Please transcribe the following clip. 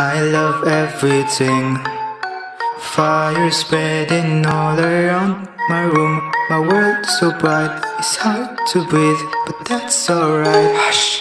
I love everything. Fire spreading all around my room. My world so bright, it's hard to breathe, but that's alright. Hush.